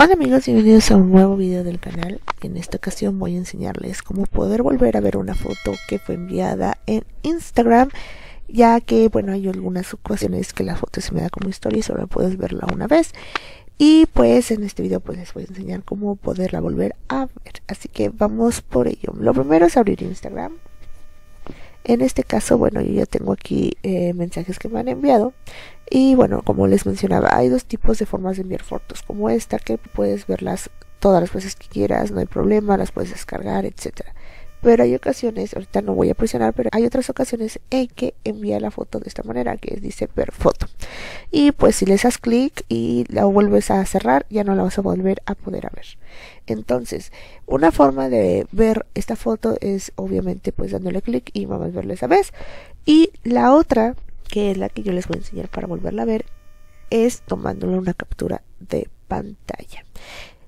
Hola amigos, bienvenidos a un nuevo video del canal. En esta ocasión voy a enseñarles cómo poder volver a ver una foto que fue enviada en Instagram, ya que bueno, hay algunas ocasiones que la foto se me da como historia y solo puedes verla una vez. Y pues en este video pues les voy a enseñar cómo poderla volver a ver. Así que vamos por ello. Lo primero es abrir Instagram. En este caso, bueno, yo ya tengo aquí eh, mensajes que me han enviado. Y bueno, como les mencionaba, hay dos tipos de formas de enviar fotos, como esta que puedes verlas todas las veces que quieras, no hay problema, las puedes descargar, etcétera. Pero hay ocasiones, ahorita no voy a presionar, pero hay otras ocasiones en que envía la foto de esta manera, que dice ver foto. Y pues si le das clic y la vuelves a cerrar, ya no la vas a volver a poder ver. Entonces, una forma de ver esta foto es obviamente pues dándole clic y vamos a verla esa vez. Y la otra, que es la que yo les voy a enseñar para volverla a ver, es tomándole una captura de pantalla.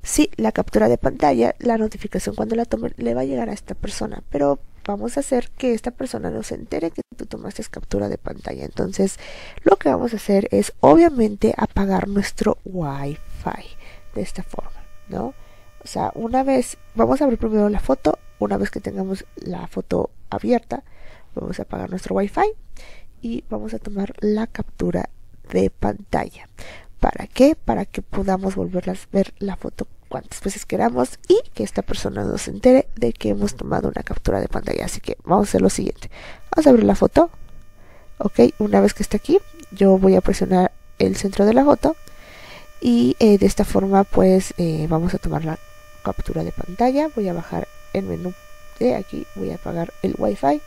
Si la captura de pantalla, la notificación cuando la tome le va a llegar a esta persona, pero vamos a hacer que esta persona no se entere que tú tomaste captura de pantalla. Entonces, lo que vamos a hacer es obviamente apagar nuestro Wi-Fi de esta forma, ¿no? O sea, una vez, vamos a abrir primero la foto, una vez que tengamos la foto abierta, vamos a apagar nuestro Wi-Fi y vamos a tomar la captura de pantalla. ¿Para qué? Para que podamos volver a ver la foto cuantas veces queramos y que esta persona no se entere de que hemos tomado una captura de pantalla. Así que vamos a hacer lo siguiente. Vamos a abrir la foto. Ok, una vez que esté aquí, yo voy a presionar el centro de la foto y eh, de esta forma pues eh, vamos a tomar la captura de pantalla. Voy a bajar el menú de aquí, voy a apagar el wifi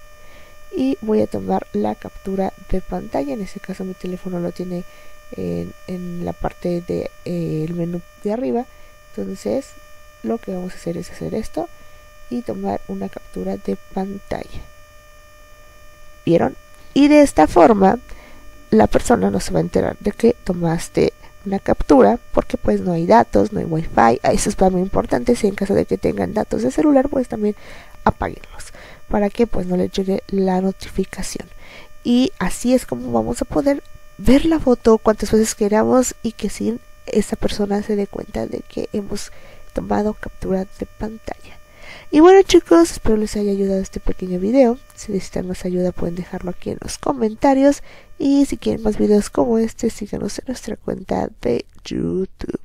y voy a tomar la captura de pantalla. En este caso mi teléfono lo tiene en, la parte del de, eh, menú de arriba entonces lo que vamos a hacer es hacer esto y tomar una captura de pantalla. Vieron y de esta forma la persona no se va a enterar de que tomaste una captura porque pues no hay datos, no hay wifi, eso es muy importante, si en caso de que tengan datos de celular pues también apaguen-los para que pues no les llegue la notificación. Y así es como vamos a poder ver la foto cuantas veces queramos y que sin esa persona se dé cuenta de que hemos tomado captura de pantalla. Y bueno chicos, espero les haya ayudado este pequeño video. Si necesitan más ayuda pueden dejarlo aquí en los comentarios. Y si quieren más videos como este, síganos en nuestra cuenta de YouTube.